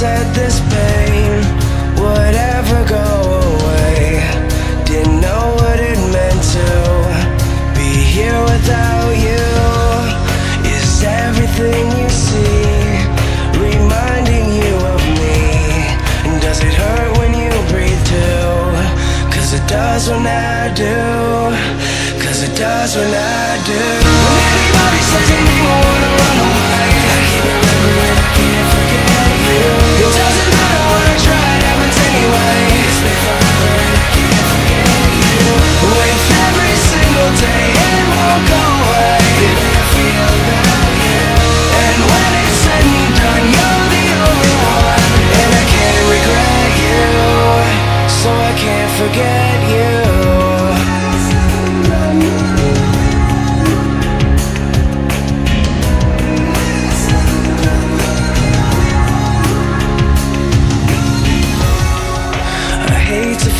this pain would ever go away. Didn't know what it meant to be here without you. Is everything you see reminding you of me? And does it hurt when you breathe too? Cause it does when I do. Cause it does when I do. When anybody says they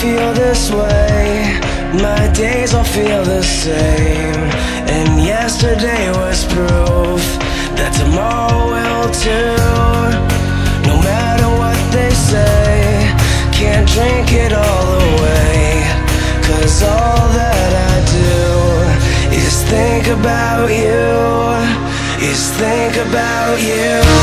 feel this way. My days all feel the same. And yesterday was proof that tomorrow will too. No matter what they say, can't drink it all away. Cause all that I do is think about you. Is think about you.